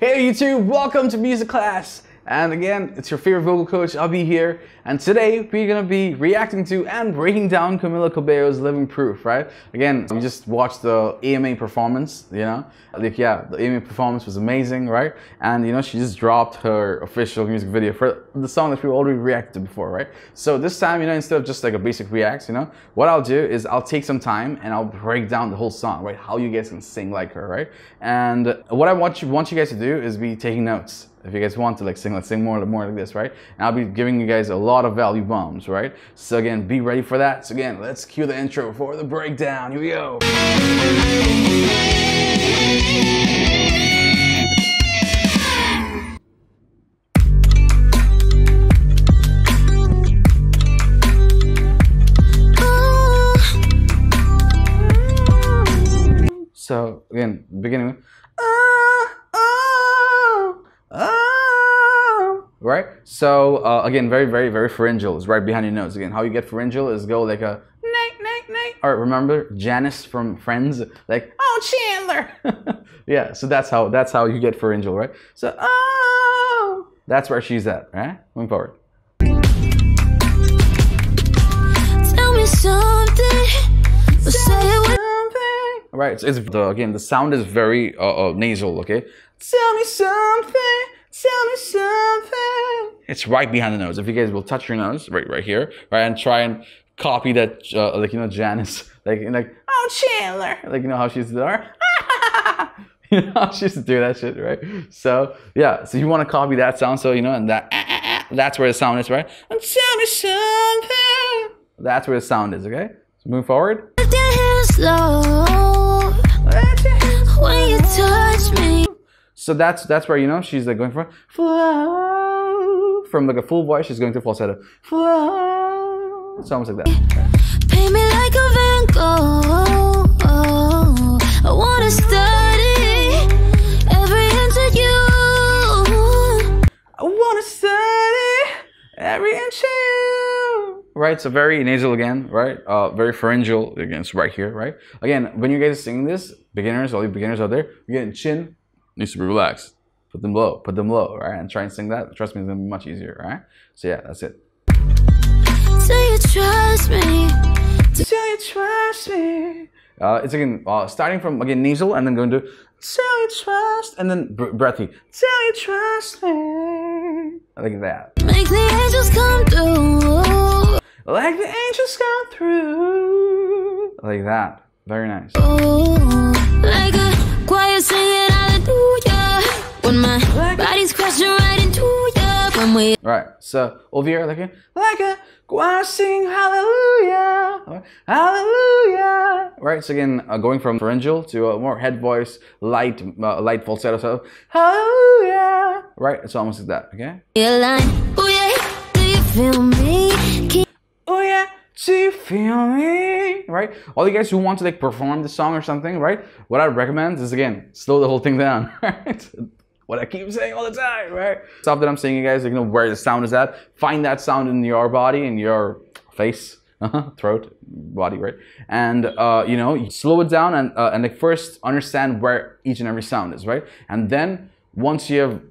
Hey YouTube, welcome to MuzikClass. And again, it's your favorite vocal coach, Abhi here. And today we're gonna be reacting to and breaking down Camila Cabello's Living Proof, right? Again, we just watched the AMA performance, you know? Like, yeah, the AMA performance was amazing, right? And, you know, she just dropped her official music video for the song that we already reacted to before, right? So this time, you know, instead of just like a basic react, you know, what I'll do is I'll take some time and I'll break down the whole song, right? How you guys can sing like her, right? And what I want you, want you guys to do is be taking notes if you guys want to like sing, let's sing more, more like this, right? And I'll be giving you guys a lot of value bombs, right? So again, be ready for that. So again, let's cue the intro for the breakdown. Here we go. So again, beginning with right? So uh, again, very, very, very pharyngeal is right behind your nose. Again, how you get pharyngeal is go like a nay, nay. Or remember Janice from Friends, like oh Chandler. yeah, so that's how that's how you get pharyngeal, right? So oh, that's where she's at, right? Moving forward. Tell me something. Say Right, it's, it's the, again the sound is very uh, uh, nasal. Okay, tell me something. Tell me something. It's right behind the nose. If you guys will touch your nose, right, right here, right, and try and copy that, uh, like you know, Janice, like, like, oh Chandler, like you know how she's there. you know how she used to do that shit, right? So yeah, so you want to copy that sound, so you know, and that, ah, ah, ah, that's where the sound is, right? And tell me something. That's where the sound is, okay? So move forward. When you touch me. So that's that's where you know she's like going for flow from like a full voice. She's going to falsetto. Flow. It's almost like that. Paint me like a Van Gogh. I wanna study every inch of you. I wanna study every inch of you. Right, so very nasal again, right? Uh, very pharyngeal again, it's right here, right? Again, when you guys are singing this, beginners, all you beginners out there, you're getting chin, needs to be relaxed. Put them low, put them low, right? And try and sing that. Trust me, it's gonna be much easier, right? So yeah, that's it. you trust me. you trust me. Uh, it's again uh, starting from again nasal and then going to tell you trust and then br breathy. Tell you trust me. Like that. Make the angels come through. Like the angels come through. Like that. Very nice. Ooh, like When my body's crashing right into you. When we right, so over here, like a like a choir singing hallelujah, hallelujah. Right, so again, uh, going from pharyngeal to a more head voice, light, uh, light falsetto. So hallelujah. Right, it's almost like that. Okay. Oh yeah, do you feel me? Oh yeah. Do you feel me? Right? All you guys who want to like perform the song or something, right? What I recommend is again, slow the whole thing down, right? What I keep saying all the time, right? Stuff that I'm saying, you guys, you know where the sound is at. Find that sound in your body, in your face, uh-huh, throat, body, right? And uh, you know, you slow it down and uh, and like first understand where each and every sound is, right? And then once you have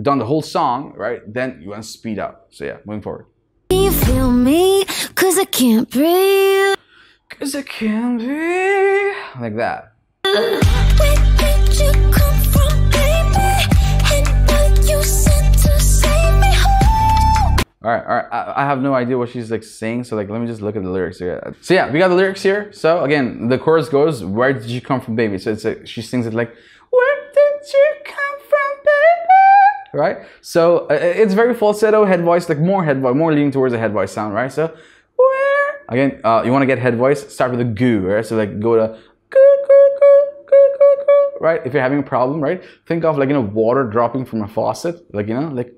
done the whole song, right? Then you want to speed up. So yeah, moving forward. You feel me? Cause I can't breathe. Cause I can't breathe. Like that. Home? Alright, alright. I, I, have no idea what she's like saying, so like let me just look at the lyrics here. So yeah, we got the lyrics here. So again, the chorus goes, Where did you come from, baby? So it's like she sings it like, Where did you come from, baby?" right? So uh, it's very falsetto head voice, like more head voice, more leaning towards a head voice sound, right? So where again, uh, you want to get head voice, start with a goo, right? So like go to goo goo goo goo goo goo, right? If you're having a problem, right? Think of like you know water dropping from a faucet, like you know, like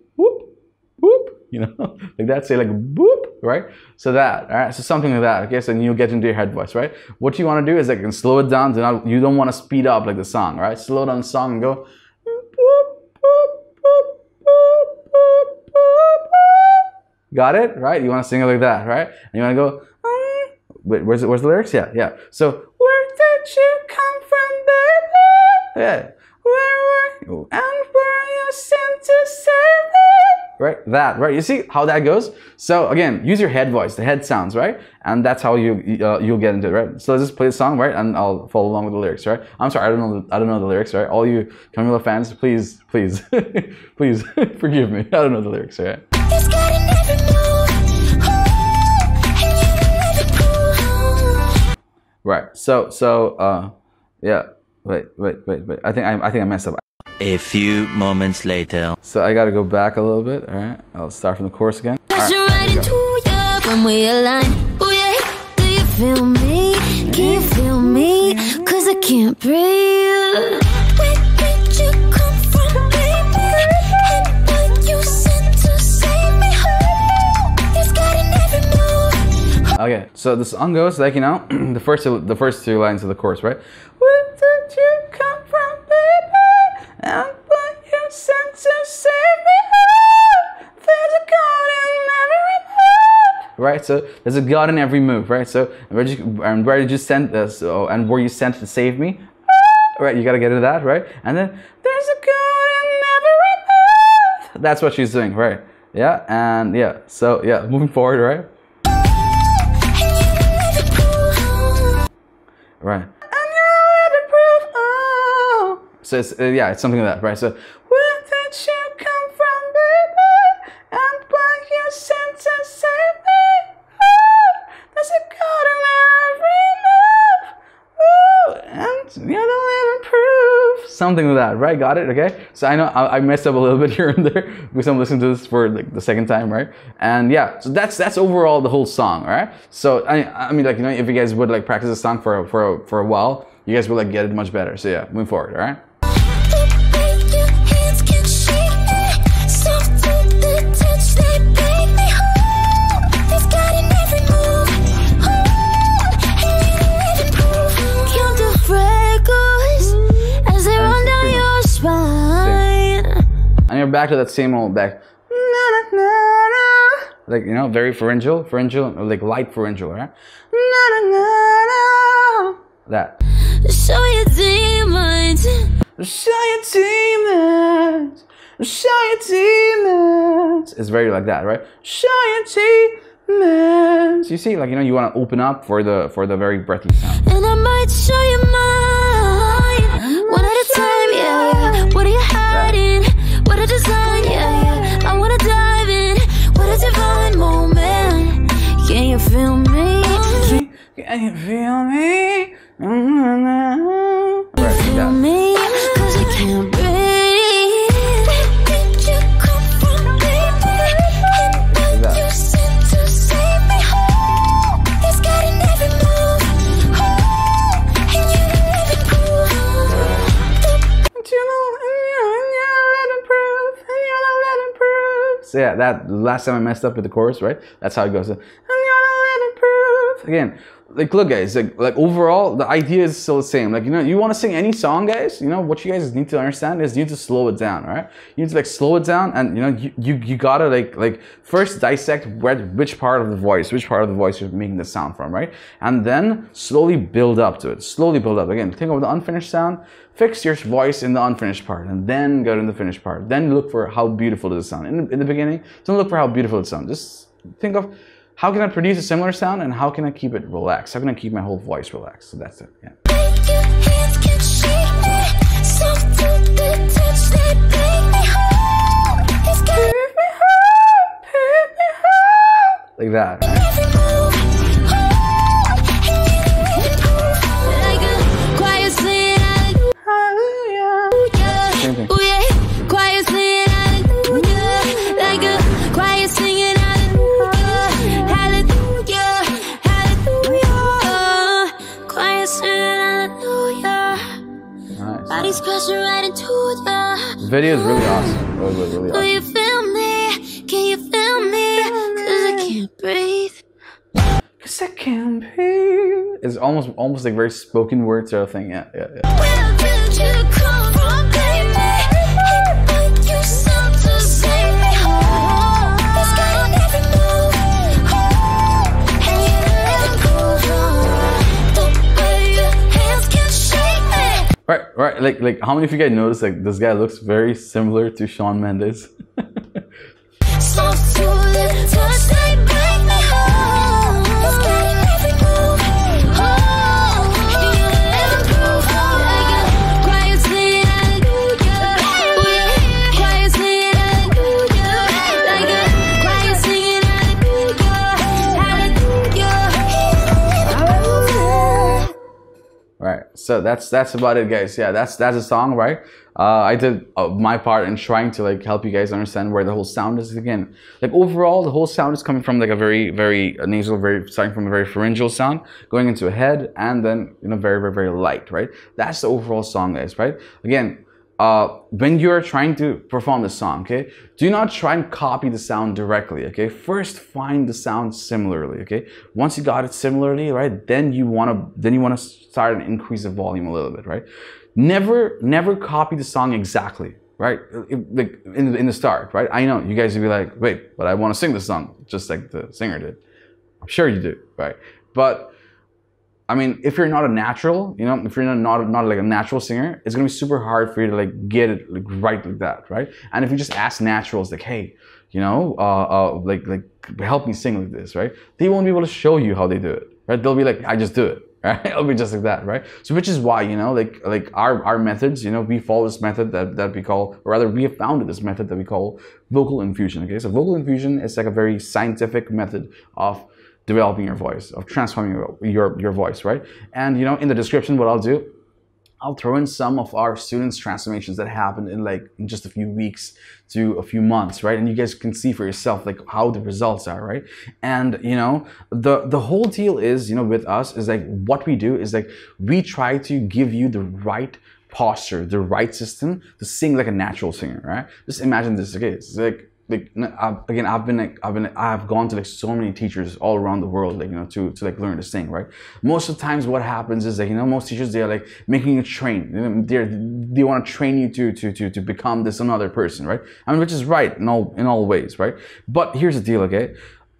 you know, like that. Say like boop, right? So that, all right? So something like that, okay? So you'll get into your head voice, right? What you want to do is like slow it down. Do not, you don't want to speed up like the song, right? Slow down the song and go. Got it? Right? You want to sing it like that, right? And you want to go, um, wait, where's, where's the lyrics? Yeah, yeah. So, where did you come from, baby? Yeah. Where were you and where Right, that, right? You see how that goes? So again, use your head voice, the head sounds, right? And that's how you uh, you'll get into it, right? So let's just play the song, right? And I'll follow along with the lyrics, right? I'm sorry, I don't know, the, I don't know the lyrics, right? All you Camila fans, please, please, please forgive me. I don't know the lyrics, right? Right. So so uh yeah. Wait, wait, wait, wait. I think I I think I messed up. A few moments later. So I gotta go back a little bit. All right. I'll start from the chorus again. Right, when we align. Oh yeah, do you feel me? Can you feel me? Cause I can't breathe. Where did you come from, baby? And what you sent to save me? It's got in every move. Okay, so the song goes like you know the first two, the first two lines of the chorus, right? Right, so there's a God in every move, right? So where did you, and where did you send this? So, and were you sent to save me? Right, you gotta get into that, right? And then there's a God in every move. That's what she's doing, right? Yeah, and yeah, so yeah, moving forward, right? Right. Oh. So it's uh, yeah, it's something like that, right? So Something like that, right? Got it? Okay. So I know I, I messed up a little bit here and there because I'm listening to this for like the second time, right? And yeah, so that's that's overall the whole song, right? So I I mean like you know if you guys would like practice the song for for for a while, you guys will like get it much better. So yeah, move forward, all right? You're back to that same old back. Like, you know, very pharyngeal, pharyngeal, like light pharyngeal, right? That. Show your demons. Show your demons. Show your demons. It's very like that, right? Show your demons. You see, like you know, you want to open up for the for the very breathy sound. And I might show you mine. Can you feel me? Right, feel me? Cause I can't breathe. Where did you come from, baby? And what you sent to save me? Oh, it's got in every move. Oh, and you live it So yeah, that last time I messed up with the chorus, right? That's how it goes. And you're living proof. Again, like look guys, like like overall the idea is still the same. Like you know, you want to sing any song, guys. You know what you guys need to understand is you need to slow it down, right? You need to like slow it down, and you know you you, you gotta like like first dissect where which part of the voice, which part of the voice you're making the sound from, right? And then slowly build up to it. Slowly build up. Again, think of the unfinished sound. Fix your voice in the unfinished part, and then go to the finished part. Then look for how beautiful does it sound. In the, in the beginning, don't look for how beautiful it sounds. Just think of how can I produce a similar sound and how can I keep it relaxed? How can I keep my whole voice relaxed? So that's it. Yeah. Like that. Same thing. Ya. This video is really awesome. Really, really, really Do awesome. you feel me? Can you feel me? Cause I can't breathe. Cause I can be. It's almost almost like very spoken word sort of thing. Yeah, yeah, yeah. Right, right. like like how many of you guys notice like this guy looks very similar to Shawn Mendes? So that's that's about it, guys. Yeah, that's that's a song, right? Uh, I did uh, my part in trying to like help you guys understand where the whole sound is. Again, like overall, the whole sound is coming from like a very very nasal, very starting from a very pharyngeal sound, going into a head, and then you know very very very light, right? That's the overall song, guys. Right. Again. Uh, when you're trying to perform the song, okay, do not try and copy the sound directly, okay? First, find the sound similarly, okay? Once you got it similarly, right, then you want to then you want to start and increase the volume a little bit, right? Never, never copy the song exactly, right? Like in the, in the start, right? I know you guys would be like, wait, but I want to sing the song just like the singer did. I'm sure you do, right? But I mean, if you're not a natural, you know, if you're not not, not like a natural singer, it's gonna be super hard for you to like get it like right like that, right? And if you just ask naturals, like, hey, you know, uh, uh, like like help me sing like this, right? They won't be able to show you how they do it, right? They'll be like, I just do it, right? It'll be just like that, right? So which is why, you know, like like our our methods, you know, we follow this method that that we call, or rather, we have founded this method that we call vocal infusion. Okay, so vocal infusion is like a very scientific method of developing your voice, of transforming your, your, your voice, right? And you know, in the description, what I'll do, I'll throw in some of our students' transformations that happened in like in just a few weeks to a few months, right? And you guys can see for yourself like how the results are, right? And you know, the the whole deal is, you know, with us is like what we do is like we try to give you the right posture, the right system to sing like a natural singer, right? Just imagine this, okay? It's like like I've, again i've been like i've been i've gone to like so many teachers all around the world like you know to to like learn to sing right? Most of the times what happens is like you know most teachers they're like making you train. They're they want to train you to to to to become this another person right? I mean which is right in all in all ways right? But here's the deal okay?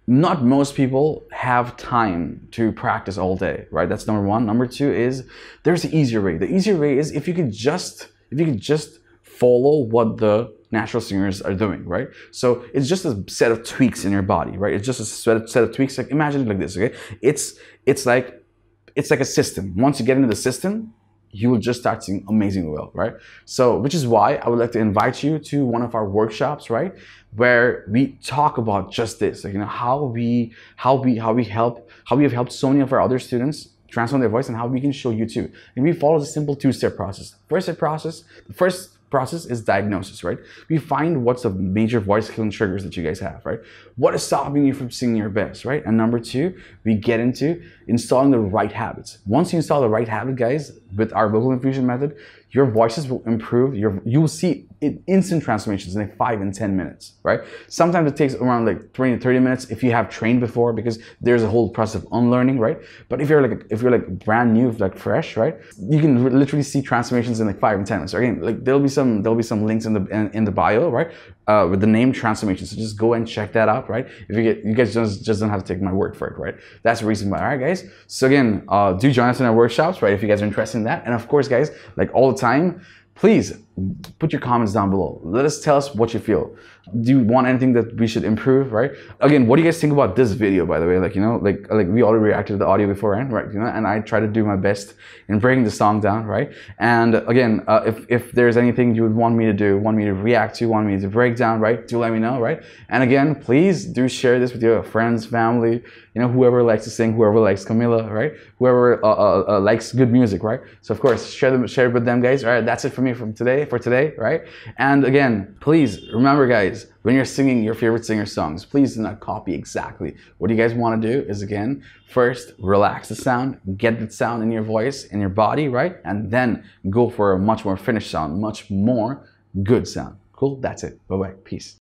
Not most people have time to practice all day right? That's number one. Number two is there's the easier way. The easier way is if you could just if you could just follow what the natural singers are doing, right? So it's just a set of tweaks in your body, right? It's just a set of, set of tweaks. Like imagine it like this, okay? It's it's like it's like a system. Once you get into the system, you will just start singing amazingly well, right? So, which is why I would like to invite you to one of our workshops, right? Where we talk about just this, like you know how we how we how we help how we have helped so many of our other students transform their voice and how we can show you too. And we follow the simple two-step process. First step process, the first process is diagnosis, right? We find what's the major voice killing triggers that you guys have, right? What is stopping you from seeing your best, right? And number two, we get into installing the right habits. Once you install the right habit, guys, with our vocal infusion method, your voices will improve. Your you will see in- instant transformations in like five and ten minutes, right? Sometimes it takes around like 20 to 30 minutes if you have trained before because there's a whole process of unlearning, right? But if you're like if you're like brand new, like fresh, right? You can literally see transformations in like five and ten minutes. Again, like there'll be some there'll be some links in the in, in the bio, right? Uh, with the name transformation. So just go and check that out, right? If you get you guys just just don't have to take my word for it, right? That's the reason why. All right, guys. So again, uh, do join us in our workshops, right? If you guys are interested in that, and of course, guys, like all the time, please put your comments down below. Let us tell us what you feel. Do you want anything that we should improve, right? Again, what do you guys think about this video, by the way? Like, you know, like like we already reacted to the audio beforehand, right? You know, and I try to do my best in breaking the song down, right? And again, uh, if if there's anything you would want me to do, want me to react to, want me to break down, right? Do let me know, right? And again, please do share this with your friends, family, you know, whoever likes to sing, whoever likes Camila, right? Whoever uh, uh, uh, likes good music, right? So of course, share them, share it with them, guys. All right, that's it for me from today, for today, right? And again, please remember, guys, when you're singing your favorite singer songs, please do not copy exactly. What you guys want to do is again, first relax the sound, get the sound in your voice, in your body, right? And then go for a much more finished sound, much more good sound. Cool. That's it. Bye bye. Peace.